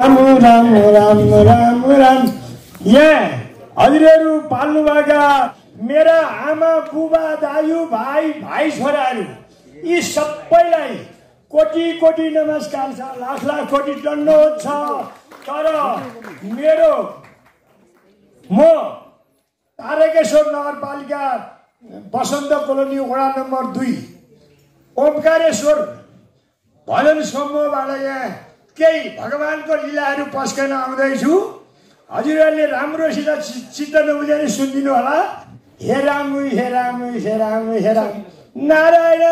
राम राम राम राम राम यहाँ हजुरहरू पाल्नुभएका मेरा आमा बुबा दाजु भाइ भाइ छोराहरू यी सबैलाई कोटी कोटी नमस्कार छ लाख लाख कोटी दण्डवत छ। तर मेरो म तारकेश्वर नगरपालिका बसन्त कोलोनी वडा नम्बर दुई ओमकारेश्वर भजन समूहबाट यहाँ केही भगवान्को लीलाहरू पस्कन आउँदैछु। हजुरहरूले राम्रोसित चित्त नबुझेर सुनिदिनु होला। हे राम हे राम हे राम हे राम नारायण!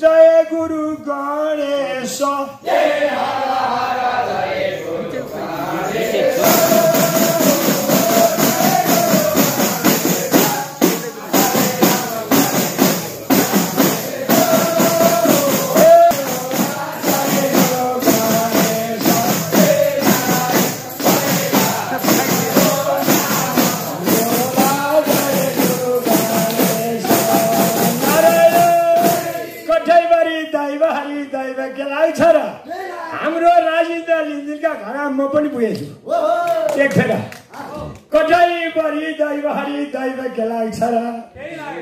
जय गुरु गणेश। म पनि फेर कठैबारी दैव केलाई छ र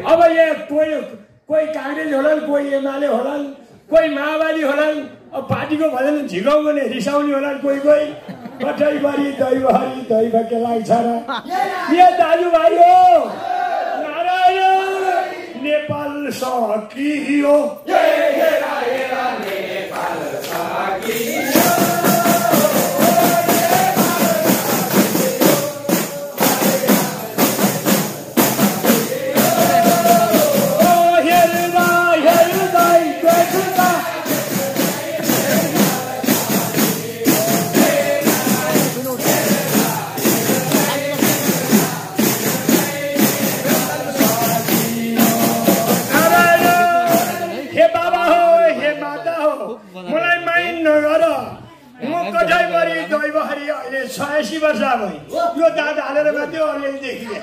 अब यहाँ कोही कोही काङ्ग्रेस होलान् कोही एमाले होलान् कोही माओवादी होलान् अब पार्टीको भजन झिकाउने रिसाउने होलान् कोही कोही दैव हरि दैव केलाई छ र यो दाजुभाइ हो नारायण नेपाल सकियो म कठैभरि दैवहरी अहिले छयासी वर्ष यो दाँत हालेर मात्रै अलिअलि देखिए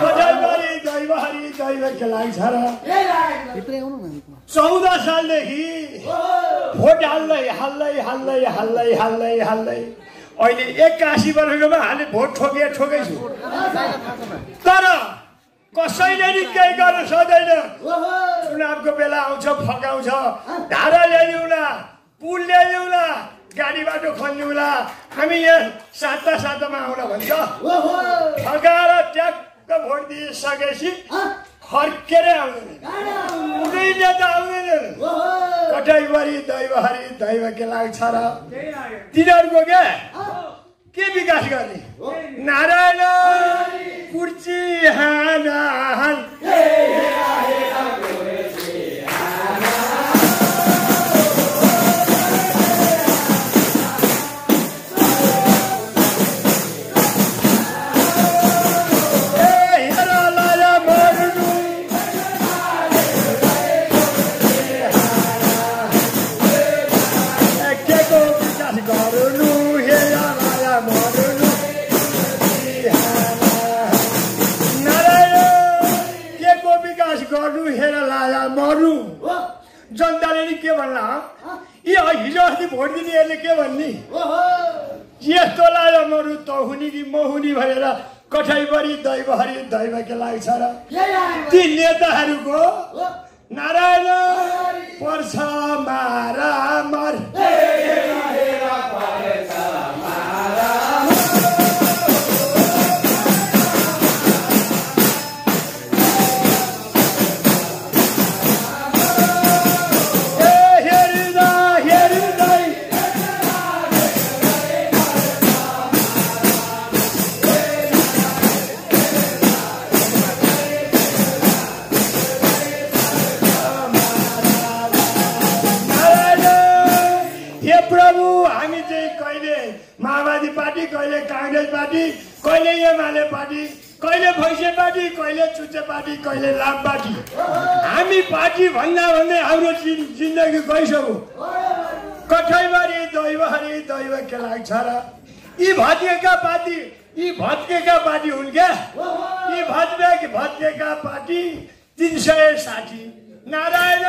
कठैभरि दैवहरी दैव खेलाइ छ र चौध सालदेखि भोट हाल्दै हाल्दै हाल्दै हाल्दै हाल्दै हाल्दै अहिले एक्कासी वर्षकोमा हामीले भोट ठोके ठोकेछु तर कसैले नि केही गर्न सक्दैन चुनावको बेला आउँछ फकाउँछ धारा ल्याइदिउँला पुल ल्याइदिउँला गाडी बाटो खनिदिउँला हामी यहाँ साता सातामा आउला भन्छ। फकाएर ट्याक्क भोट दिइसकेपछि फर्केर आउँदैन नेता आउँदैन कठैभरि दैवहरी दैव के लाग्छ र तिनीहरूको क्या के विकास गर्ने? नारायण कुर्ची हान दैवहरी दैव के लाग्छ र ती नेताहरूको नारायण पर्छ मारा मार। कहिले काङ्ग्रेस पार्टी कहिले एमाले पार्टी कहिले भैँसे पार्टी कहिले चुच्चे पार्टी कहिले लाम पार्टी हामी पार्टी भन्दा भन्दै हाम्रो जिन्दगी गइसक्यो। कठैभरि दैवहरी दैव के लाग्छ र यी भत्केका पार्टी यी भत्केका पार्टी हुन् क्या? यी भत्के भत्केका पार्टी तिन सय साठी। नारायण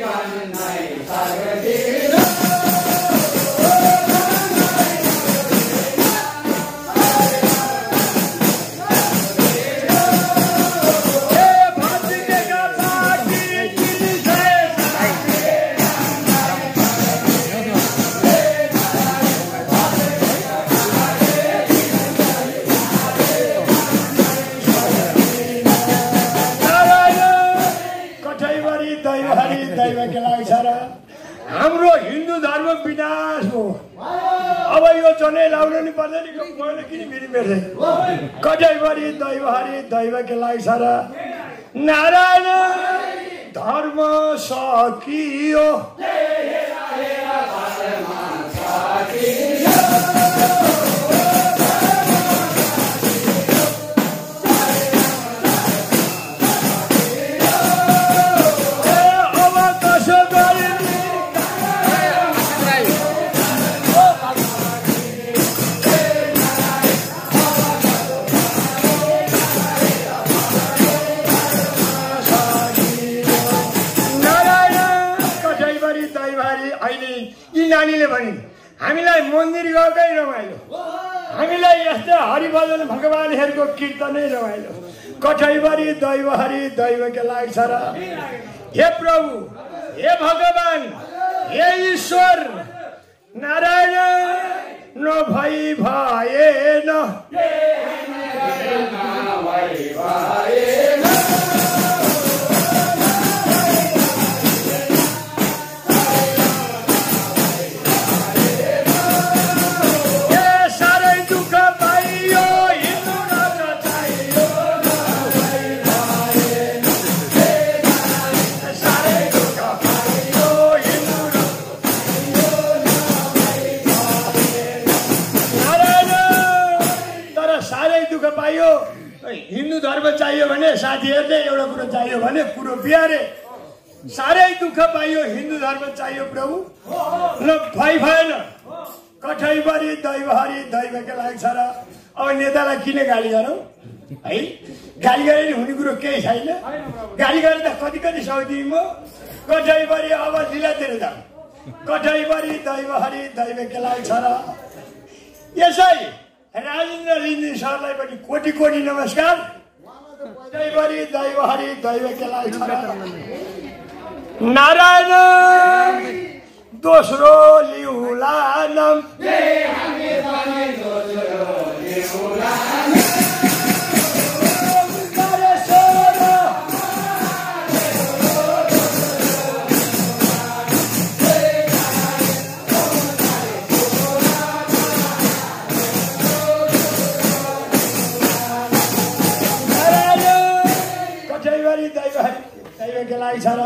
गण नहीं सक्दिन दैवकै लागि छ र हाम्रो हिन्दू धर्म विनाश हो। अब यो जनै लाउनु नि पर्दैन मैले किन फेरि मेर्दै कतैभरि दैवहरि दैवकै लागि छ र नारायण धर्म सकियो। यस्तै हरिभजन भगवान्हरूको कीर्तनै रमाइलो। कठैभरि दैवहरि दैवकै लागि छ र। हे प्रभु हे भगवान् हे ईश्वर नारायण नभई भएन साह्रै दुःख पाइयो हिन्दू धर्म चाहियो भने साथीहरूले एउटा कुरो चाहियो भने कुरो बिहारे। साह्रै दुःख पाइयो हिन्दू धर्म चाहियो प्रभु। न भइ भएन। कठैभरि दैवहरि दैवकै लागि छ र। अब नेतालाई किन गाली गरौँ? है गाली गरे नि हुने कुरो केही छैन। गाली गरेर त कति कति सक्दिनँ म। कठैभरि अब लिलातिर जाउँ कठैभरि दैवहरि दैवकै लागि छ र। यसै राजेन्द्र लिन्जी सरलाई पनि कोटी कोटी नमस्कार दैवरी दैवहरि दैवकै लागि छ र नारायण दोस्रो लिउला दैवकै लागि छ र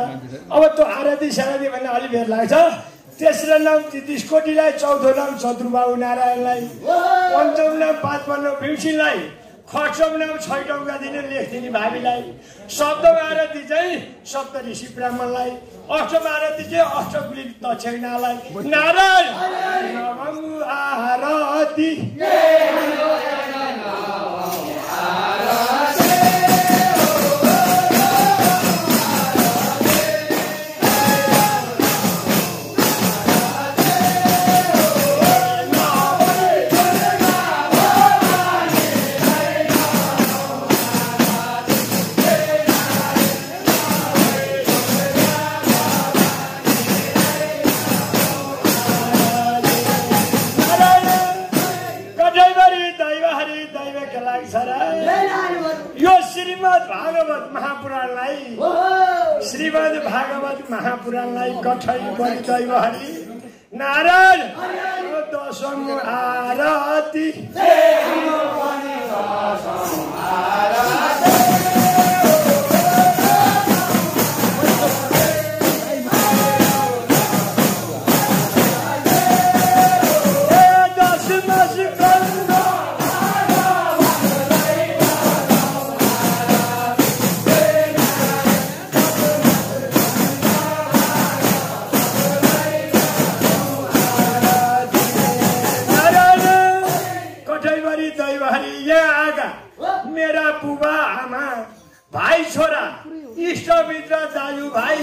अब त्यो आरती सारती भन्ने अलि बेर लाग्छ। तेस्रो नाम तेत्तिस कोटीलाई चौथो नाम शत्रुबाबु नारायणलाई पञ्चम नाम पाँचपन्न भीमसिंहलाई खर्चम नाम छैटौँका दिन लेखिदिने भावीलाई सप्तम आरती चाहिँ सप्त ऋषि ब्राह्मणलाई अष्टम आरती चाहिँ अष्टकुली दक्षिणालाई नारायण! आरती। दशम आरती ए यहाँ आएका मेरा बुबा आमा भाइ छोरा इष्टमित्र दाजुभाइ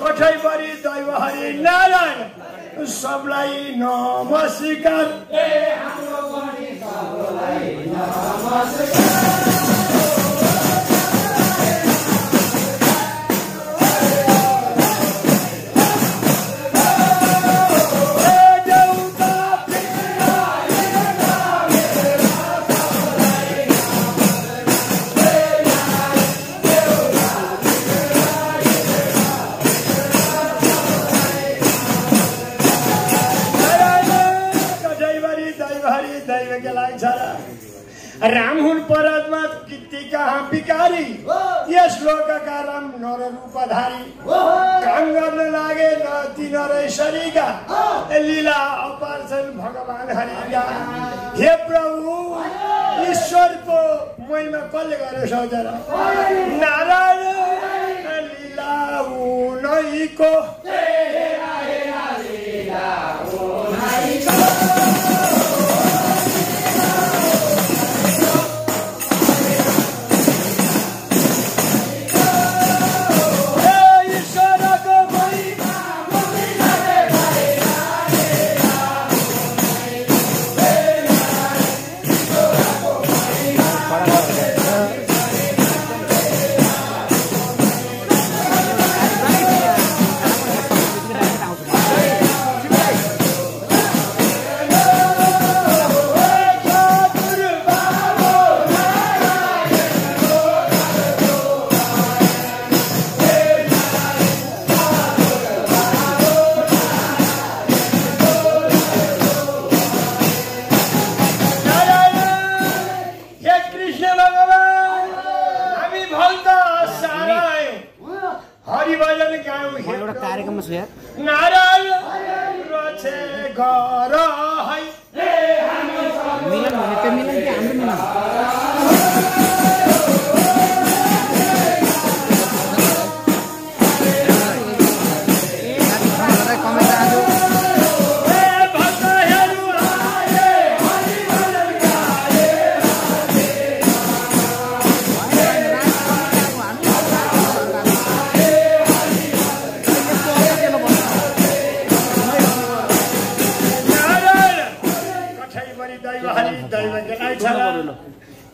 कठैभरि दैवहरि नारायण सबलाई नमस्कार राम हुन् परतमा किति कहाँ बिकारी यस लोकका राम नर रूपधारी। काम गर्न लागे न तिनीहरू शरीका लीला अपार छन् भगवान हरिका। हे प्रभु ईश्वरको महिमा कसले गर्यो सोचेर नारायण लीला उनैको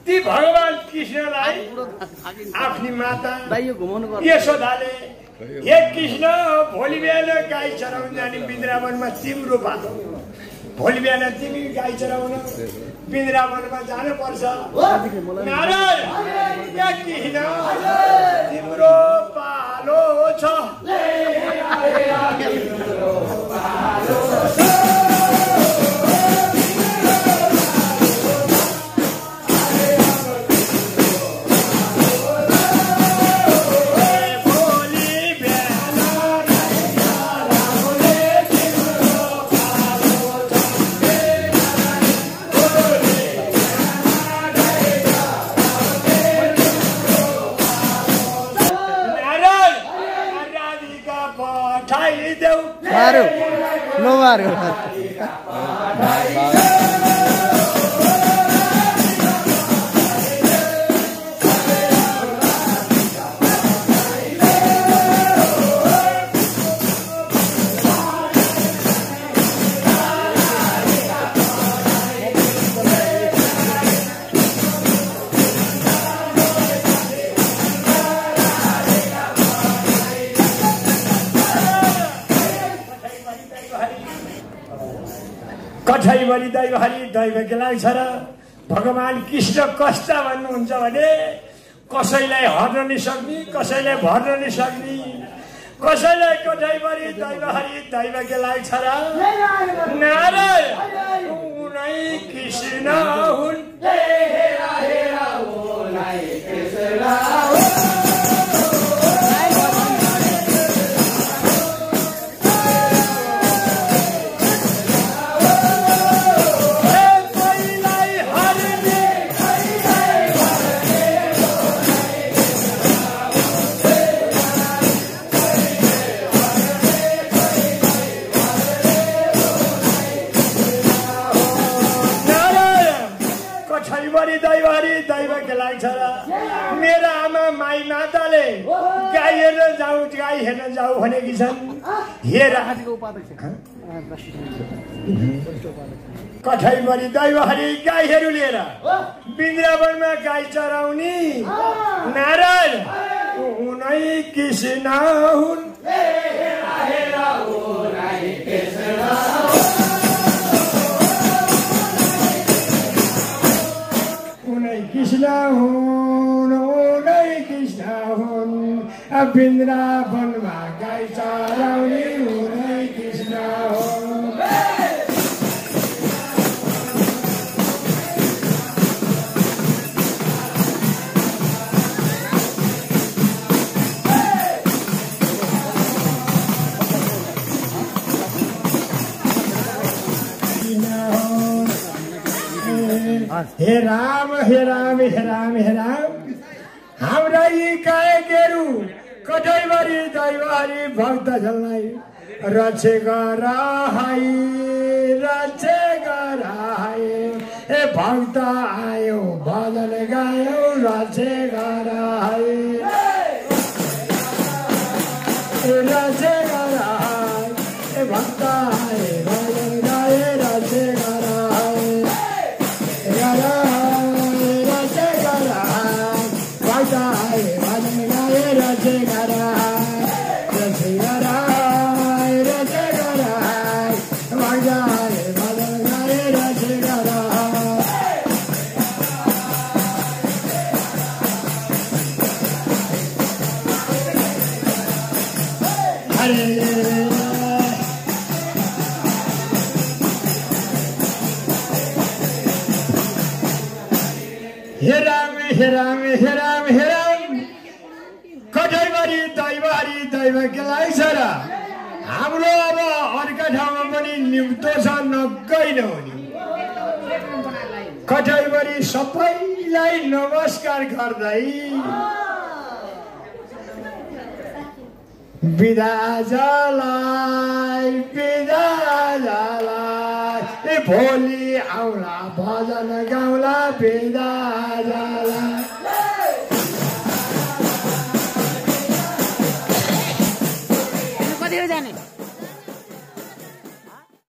ती भगवान कृष्णलाई आफ्नी माता यशोदाले हे कृष्ण भोलि बिहान गाई चराउन जाने वृन्दावनमा तिम्रो बाटो। भोलि बिहान तिमी गाई चराउन वृन्दावनमा जानुपर्छ। नारायण हे कृष्ण तिम्रो पालो छ। कठैभरि दैव हरि दैव केलाई छ र भगवान् कृष्ण कस्ता भन्नुहुन्छ भने कसैलाई हर्न नि सक्ने कसैलाई भर्न नि सक्ने कसैलाई कठैभरि दैव हरि दैव केलाई छ र नारायण उनै कृष्ण हुन् कठैभरि दैवहरि दैव केलाई छ र मेरो आमा माई माताले गाई हेर्न जाउँ गाई हेर्न जाउँ भनेकी छन्। हेर कठैभरि दैवहरि गाईहरू लिएर वृन्दावनमा गाई चराउने नारायण उनै कृष्ण हुन्। कृष्ण हुन् उनै कृष्ण हुन् वृन्दावनमा गाई चराउने उनै हे राम हे राम हे राम हे राम हाम्रा यी कायकहरू कठैभरि दैवहरि भक्तजनलाई रक्षे गराई रक्षे गराई ए भक्त आयो भजन गायो रक्षे गराई ए रक्षे अर्का ठाउँमा पनि निम्तो छ नगै नहुने कठैभरि सबैलाई नमस्कार गर्दै। बिदा जलाई बिदा ए भोलि आउला भजन गाउला बिदा जलाई